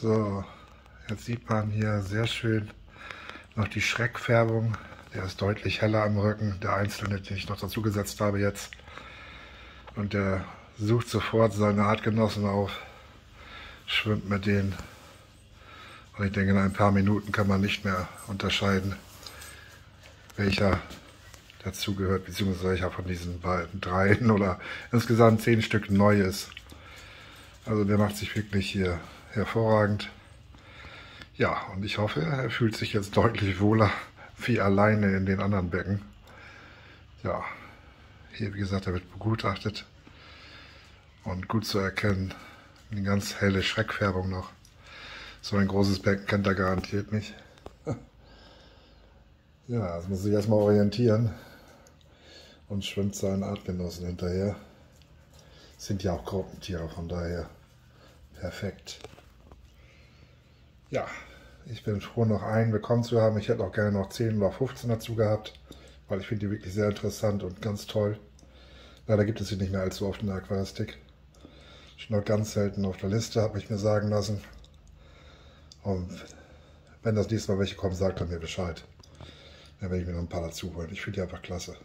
So, jetzt sieht man hier sehr schön noch die Schreckfärbung. Der ist deutlich heller am Rücken, der einzelne, den ich noch dazu gesetzt habe jetzt. Und der sucht sofort seine Artgenossen auf, schwimmt mit denen. Und ich denke, in ein paar Minuten kann man nicht mehr unterscheiden, welcher dazugehört, beziehungsweise welcher von diesen beiden dreien oder insgesamt zehn Stück neu ist. Also der macht sich wirklich hier hervorragend. Ja, und ich hoffe, er fühlt sich jetzt deutlich wohler wie alleine in den anderen Becken. Ja, hier wie gesagt, er wird begutachtet und gut zu erkennen. Eine ganz helle Schreckfärbung noch. So ein großes Becken kennt er garantiert nicht. Ja, jetzt muss sich erstmal orientieren und schwimmt seinen Artgenossen hinterher. Sind ja auch Gruppentiere, von daher perfekt. Ja, ich bin froh, noch einen bekommen zu haben. Ich hätte auch gerne noch 10 oder 15 dazu gehabt, weil ich finde die wirklich sehr interessant und ganz toll. Leider gibt es sie nicht mehr allzu oft in der Aquaristik. Schon noch ganz selten auf der Liste, habe ich mir sagen lassen. Und wenn das nächste Mal welche kommen, sagt er mir Bescheid. Dann werde ich mir noch ein paar dazu holen. Ich finde die einfach klasse.